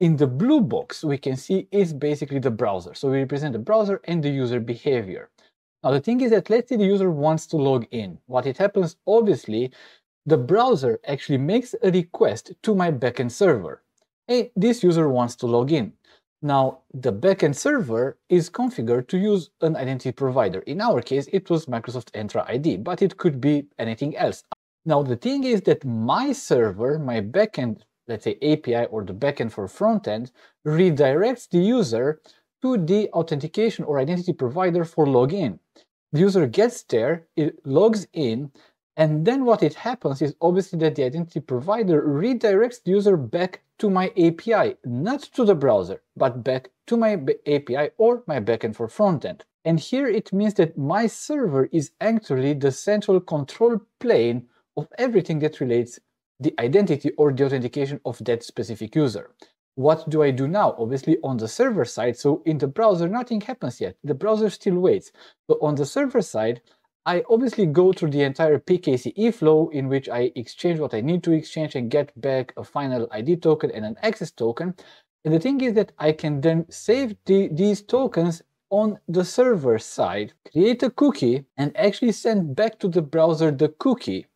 In the blue box, we can see is basically the browser. So we represent the browser and the user behavior. Now the thing is that let's say the user wants to log in. What it happens, obviously, the browser actually makes a request to my backend server. Hey, this user wants to log in. Now, the backend server is configured to use an identity provider. In our case, it was Microsoft Entra ID, but it could be anything else. Now, the thing is that my server, my backend let's say API or the backend for frontend, redirects the user to the authentication or identity provider for login. The user gets there, it logs in, and then what it happens is obviously that the identity provider redirects the user back to my API, not to the browser, but back to my API or my backend for frontend. And here it means that my server is actually the central control plane of everything that relates the identity or the authentication of that specific user. What do I do now? Obviously on the server side, so in the browser nothing happens yet. The browser still waits. But on the server side, I obviously go through the entire PKCE flow in which I exchange what I need to exchange and get back a final ID token and an access token. And the thing is that I can then save the, these tokens on the server side, create a cookie and actually send back to the browser the cookie